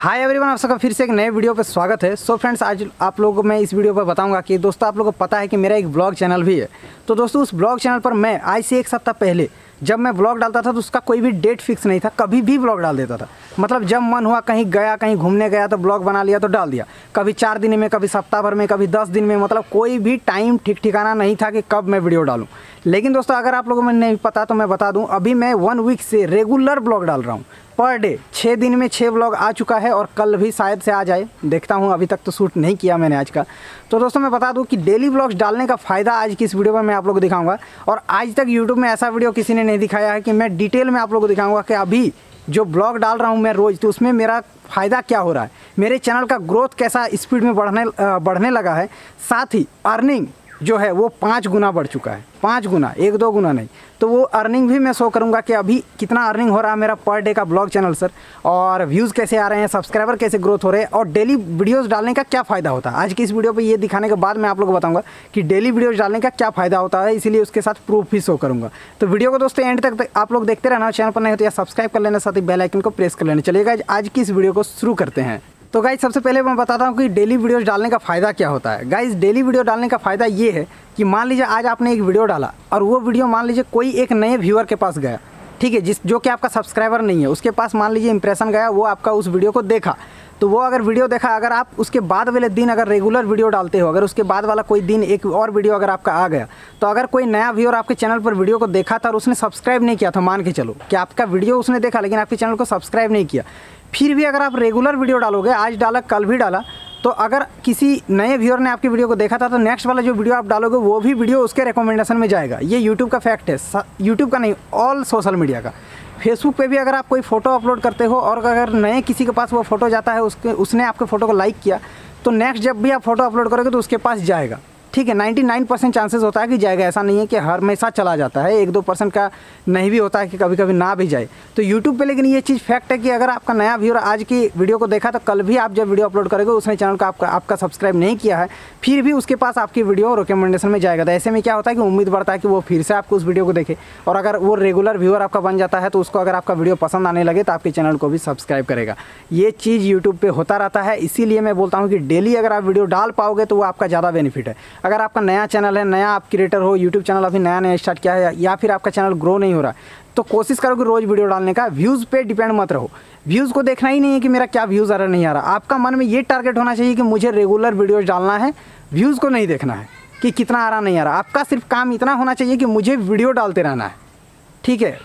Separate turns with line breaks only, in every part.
Hi everyone आप सबका फिर से एक नए वीडियो पर स्वागत है। सो so फ्रेंड्स आज आप लोगों को मैं इस वीडियो पर बताऊँगा कि दोस्तों, आप लोगों को पता है कि मेरा एक ब्लॉग चैनल भी है। तो दोस्तों, उस ब्लॉग चैनल पर मैं आज से एक सप्ताह पहले जब मैं ब्लॉग डालता था तो उसका कोई भी डेट फिक्स नहीं था, कभी भी ब्लॉग डाल देता था। मतलब जब मन हुआ, कहीं गया, कहीं घूमने गया तो ब्लॉग बना लिया तो डाल दिया। कभी चार दिन में, कभी सप्ताह भर में, कभी दस दिन में मतलब कोई भी टाइम ठीक ठिकाना नहीं था कि कब मैं वीडियो डालूँ। लेकिन दोस्तों, अगर आप लोगों को नहीं पता तो मैं बता दूँ, अभी मैं वन वीक से रेगुलर ब्लॉग डाल रहा हूँ। पर डे छः दिन में छः ब्लॉग आ चुका है और कल भी शायद से आ जाए। देखता हूँ, अभी तक तो शूट नहीं किया मैंने आज का। तो दोस्तों, मैं बता दूँ कि डेली ब्लॉग्स डालने का फ़ायदा आज की इस वीडियो में मैं आप लोग को दिखाऊँगा। और आज तक यूट्यूब में ऐसा वीडियो किसी ने नहीं दिखाया है कि मैं डिटेल में आप लोगों को दिखाऊँगा कि अभी जो ब्लॉग डाल रहा हूँ मैं रोज़ तो उसमें मेरा फ़ायदा क्या हो रहा है? मेरे चैनल का ग्रोथ कैसा स्पीड में बढ़ने बढ़ने लगा है, साथ ही अर्निंग जो है वो पाँच गुना बढ़ चुका है, पाँच गुना, एक दो गुना नहीं। तो वो अर्निंग भी मैं शो करूँगा कि अभी कितना अर्निंग हो रहा है मेरा पर डे का ब्लॉग चैनल सर और व्यूज़ कैसे आ रहे हैं सब्सक्राइबर कैसे ग्रोथ हो रहे हैं, और डेली वीडियोज़ डालने का क्या फ़ायदा होता है? आज की इस वीडियो पर ये दिखाने के बाद मैं आप लोग को बताऊँगा कि डेली वीडियोज़ डालने का क्या फ़ायदा होता है, इसीलिए उसके साथ प्रूफ भी शो करूँगा। तो वीडियो को दोस्तों एंड तक आप लोग देखते रहना चैनल पर नहीं होता या सब्सक्राइब कर लेना, साथ ही बेलाइकन को प्रेस कर लेना। चलिएगा आज की इस वीडियो को शुरू करते हैं। तो गाइज़ सबसे पहले मैं बताता हूँ कि डेली वीडियोस डालने का फ़ायदा क्या होता है। गाइज़ डेली वीडियो डालने का फ़ायदा ये है कि मान लीजिए आज आपने एक वीडियो डाला और वो वीडियो मान लीजिए कोई एक नए व्यूअर के पास गया, ठीक है, जिस जो कि आपका सब्सक्राइबर नहीं है, उसके पास मान लीजिए इंप्रेशन गया, वो आपका उस वीडियो को देखा। तो वो अगर वीडियो देखा, अगर आप उसके बाद वाले दिन अगर रेगुलर वीडियो डालते हो, अगर उसके बाद वाला कोई दिन एक और वीडियो अगर आपका आ गया तो अगर कोई नया व्यूअर आपके चैनल पर वीडियो को देखा था और उसने सब्सक्राइब नहीं किया था मान के चलो कि आपका वीडियो उसने देखा, लेकिन आपके चैनल को सब्सक्राइब नहीं किया। फिर भी अगर आप रेगुलर वीडियो डालोगे, आज डाला, कल भी डाला तो अगर किसी नए व्यूअर ने आपकी वीडियो को देखा था तो नेक्स्ट वाला जो वीडियो आप डालोगे, वो भी वीडियो उसके रिकमेंडेशन में जाएगा। ये यूट्यूब का फैक्ट है। यूट्यूब का नहीं ऑल सोशल मीडिया का। फेसबुक पे भी अगर आप कोई फ़ोटो अपलोड करते हो, और अगर नए किसी के पास वो फ़ोटो जाता है, उसके उसने आपके फ़ोटो को लाइक किया तो नेक्स्ट जब भी आप फ़ोटो अपलोड करोगे तो उसके पास जाएगा। ठीक है 99 परसेंट चांसेस होता है कि जाएगा। ऐसा नहीं है कि हमेशा चला जाता है। एक दो परसेंट का नहीं भी होता है कि कभी कभी ना भी जाए। तो यूट्यूब पे लेकिन ये चीज़ फैक्ट है कि अगर आपका नया व्यूअर आज की वीडियो को देखा तो कल भी आप जब वीडियो अपलोड करेंगे, उसने चैनल का आपका आपका सब्सक्राइब नहीं किया है, फिर भी उसके पास आपकी वीडियो रिकमेंडेशन में जाएगा। तो ऐसे में क्या होता है कि उम्मीद बढ़ता है कि वो फिर से आपको उस वीडियो को देखे। और अगर वो रेगुलर व्यूअर आपका बन जाता है तो उसको अगर आपका वीडियो पसंद आने लगे तो आपके चैनल को भी सब्सक्राइब करेगा। ये चीज़ यूट्यूब पर होता रहता है। इसीलिए मैं बोलता हूँ कि डेली अगर आप वीडियो डाल पाओगे तो वो आपका ज़्यादा बेनिफिट है। अगर आपका नया चैनल है, नया आप क्रिएटर हो यूट्यूब चैनल अभी नया नया स्टार्ट किया है, या फिर आपका चैनल ग्रो नहीं हो रहा तो कोशिश करो कि रोज़ वीडियो डालने का। व्यूज़ पे डिपेंड मत रहो। व्यूज़ को देखना ही नहीं है कि मेरा क्या व्यूज़ आ रहा, नहीं आ रहा। आपका मन में ये टारगेट होना चाहिए कि मुझे रेगुलर वीडियोज़ डालना है व्यूज़ को नहीं देखना है, कि कितना आ रहा, नहीं आ रहा। आपका सिर्फ़ काम इतना होना चाहिए कि मुझे वीडियो डालते रहना है। ठीक है?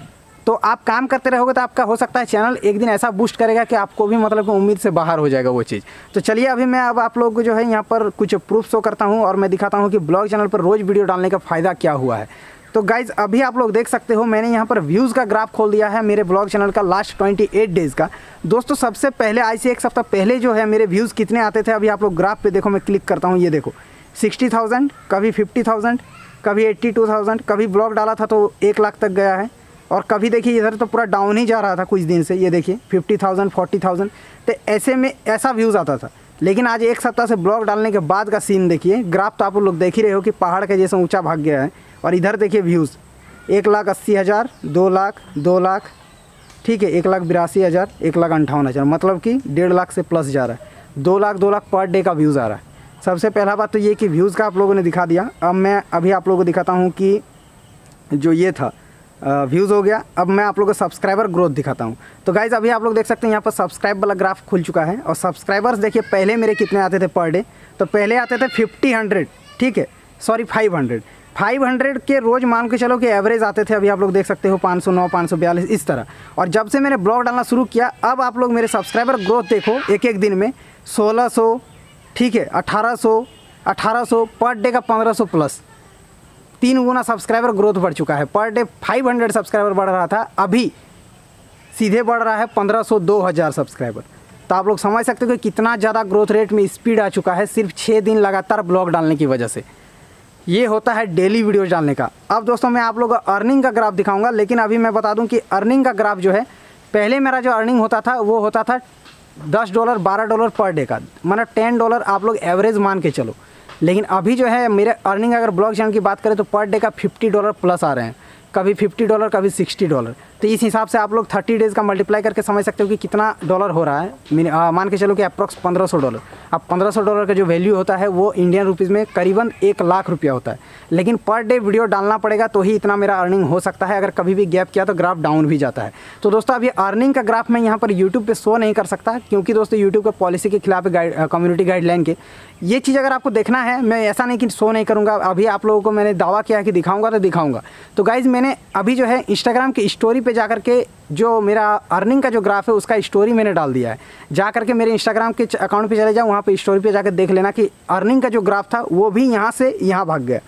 तो आप काम करते रहोगे तो आपका हो सकता है चैनल एक दिन ऐसा बूस्ट करेगा कि आपको भी मतलब उम्मीद से बाहर हो जाएगा वो चीज़। तो चलिए अभी मैं अब आप लोग को जो है यहाँ पर कुछ प्रूफ शो करता हूँ और मैं दिखाता हूँ कि ब्लॉग चैनल पर रोज़ वीडियो डालने का फ़ायदा क्या हुआ है। तो गाइज़ अभी आप लोग देख सकते हो मैंने यहाँ पर व्यूज़ का ग्राफ खोल दिया है मेरे ब्लॉग चैनल का लास्ट ट्वेंटी एट डेज़ का। दोस्तों, सबसे पहले, आज से एक सप्ताह पहले जो है मेरे व्यूज़ कितने आते थे, अभी आप लोग ग्राफ पे देखो, मैं क्लिक करता हूँ, ये देखो। सिक्सटी थाउज़ेंड कभी फिफ्टी थाउज़ेंड कभी एट्टी टू थाउज़ेंड कभी ब्लॉग डाला था तो एक लाख तक गया है। और कभी देखिए इधर तो पूरा डाउन ही जा रहा था कुछ दिन से, ये देखिए फिफ्टी थाउज़ेंड फोर्टी थाउज़ेंड तो ऐसे में ऐसा व्यूज़ आता था। लेकिन आज एक सप्ताह से ब्लॉग डालने के बाद का सीन देखिए ग्राफ तो आप लोग देख ही रहे हो कि पहाड़ के जैसे ऊँचा भाग गया है। और इधर देखिए व्यूज़ एक लाख अस्सी हज़ार, दो लाख दो लाख, ठीक है, एक लाख बिरासी हज़ार, एक लाख अंठावन हज़ार मतलब कि डेढ़ लाख से प्लस जा रहा है। दो लाख दो लाख पर डे का व्यूज़ आ रहा है। सबसे पहला बात तो ये कि व्यूज़ का आप लोगों ने दिखा दिया। अब मैं अभी आप लोगों को दिखाता हूँ कि जो ये था व्यूज़ हो गया। अब मैं आप लोगों को सब्सक्राइबर ग्रोथ दिखाता हूँ। तो गाइज़ अभी आप लोग देख सकते हैं, यहाँ पर सब्सक्राइब वाला ग्राफ खुल चुका है। और सब्सक्राइबर्स देखिए, पहले मेरे कितने आते थे पर डे तो पहले आते थे फिफ्टी हंड्रेड ठीक है? Sorry five hundred five hundred के रोज़ मान के चलो कि एवरेज आते थे। अभी आप लोग देख सकते हो, पाँच सौ नौ, पाँच सौ बयालीस, इस तरह। और जब से मैंने ब्लॉग डालना शुरू किया, अब आप लोग मेरे सब्सक्राइबर ग्रोथ देखो एक एक दिन में। सोलह सौ, ठीक है? अठारह सौ अठारह सौ पर डे का पंद्रह सौ प्लस तीन गुना सब्सक्राइबर ग्रोथ बढ़ चुका है। पर डे 500 सब्सक्राइबर बढ़ रहा था। अभी सीधे बढ़ रहा है 1500 2000 सब्सक्राइबर तो आप लोग समझ सकते हो कि कितना ज़्यादा ग्रोथ रेट में स्पीड आ चुका है सिर्फ़ छः दिन लगातार ब्लॉग डालने की वजह से। ये होता है डेली वीडियोज़ डालने का। अब दोस्तों मैं आप लोग अर्निंग का ग्राफ दिखाऊँगा, लेकिन अभी मैं बता दूँ कि अर्निंग का ग्राफ जो है, पहले मेरा जो अर्निंग होता था, वो होता था दस डॉलर बारह डॉलर पर डे का। मतलब टेन डॉलर आप लोग एवरेज मान के चलो। लेकिन अभी जो है, मेरे अर्निंग अगर ब्लॉक चैनल की बात करें तो पर डे का फिफ्टी डॉलर प्लस आ रहे हैं। कभी फिफ्टी डॉलर कभी सिक्सटी डॉलर तो इस हिसाब से आप लोग थर्टी डेज़ का मल्टीप्लाई करके समझ सकते हो कि कितना डॉलर हो रहा है। मिनि- के चलो कि अप्रॉक्स पंद्रह सौ डॉलर अब पंद्रह सौ डॉलर का जो वैल्यू होता है, वो इंडियन रुपीज़ में करीबन एक लाख रुपया होता है। लेकिन पर डे वीडियो डालना पड़ेगा तो ही इतना मेरा अर्निंग हो सकता है। अगर कभी भी गैप किया तो ग्राफ डाउन भी जाता है। तो दोस्तों अभी अर्निंग का ग्राफ मैं यहाँ पर यूट्यूब पर शो नहीं कर सकता, क्योंकि दोस्तों यूट्यूब के पॉलिसी के खिलाफ गाइड कम्युनिटी गाइडलाइन के। ये चीज़ अगर आपको देखना है, मैं ऐसा नहीं कि शो नहीं करूँगा। अभी आप लोगों को मैंने दावा किया है कि दिखाऊँगा तो दिखाऊँगा। तो गाइज़ मैंने अभी जो है इंस्टाग्राम की स्टोरी पे जा कर के जो मेरा अर्निंग का जो ग्राफ है, उसका स्टोरी मैंने डाल दिया है। जा कर के मेरे इंस्टाग्राम के अकाउंट पे चले जाओ, वहाँ पे स्टोरी पे जाकर देख लेना कि अर्निंग का जो ग्राफ था, वो भी यहाँ से यहाँ भाग गया।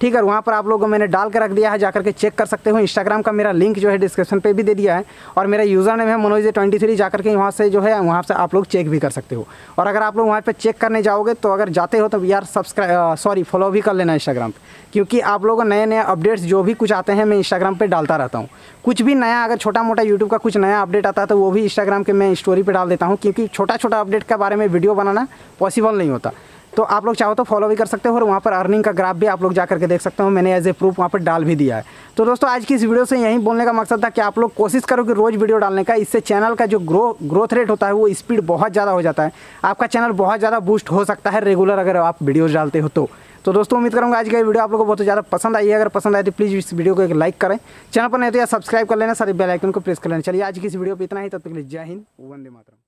ठीक है वहाँ पर आप लोगों को मैंने डाल के रख दिया है, जाकर के चेक कर सकते हो। इंस्टाग्राम का मेरा लिंक जो है डिस्क्रिप्शन पे भी दे दिया है, और मेरा यूज़र नेम है मनोज ट्वेंटी थ्री जाकर के वहाँ से जो है, वहाँ से आप लोग चेक भी कर सकते हो। और अगर आप लोग वहाँ पर चेक करने जाओगे तो अगर जाते हो तो यार सब्सक्राइब सॉरी फॉलो भी कर लेना इंस्टाग्राम पर क्योंकि आप लोगों को नए नए अपडेट्स जो भी कुछ आते हैं, मैं इंस्टाग्राम पर डालता रहता हूँ। कुछ भी नया, अगर छोटा मोटा यूट्यूब का कुछ नया अपडेट आता है तो वो भी इंस्टाग्राम के मैं स्टोरी पर डाल देता हूँ, क्योंकि छोटा छोटा अपडेट के बारे में वीडियो बनाना पॉसिबल नहीं होता। तो आप लोग चाहो तो फॉलो भी कर सकते हो और वहाँ पर अर्निंग का ग्राफ भी आप लोग जा करके देख सकते हो। मैंने एज ए प्रूफ वहाँ पर डाल भी दिया है। तो दोस्तों, आज की इस वीडियो से यही बोलने का मकसद था कि आप लोग कोशिश करो कि रोज़ वीडियो डालने का। इससे चैनल का जो ग्रो ग्रोथ रेट होता है, वो स्पीड बहुत ज़्यादा हो जाता है। आपका चैनल बहुत ज़्यादा बूस्ट हो सकता है रेगुलर अगर आप वीडियोज़ डालते हो तो। तो दोस्तों, उम्मीद करूँगा आज का वीडियो आप लोगों को बहुत ज़्यादा पसंद आई है। अगर पसंद आए तो प्लीज़ इस वीडियो को एक लाइक करें। चैनल पर नहीं तो यार सब्सक्राइब कर लेना, सारे बेल आइकन को प्रेस कर लेना। चलिए, आज की इस वीडियो पर इतना ही। तब तक के लिए जय हिंद, वंदे मातरम।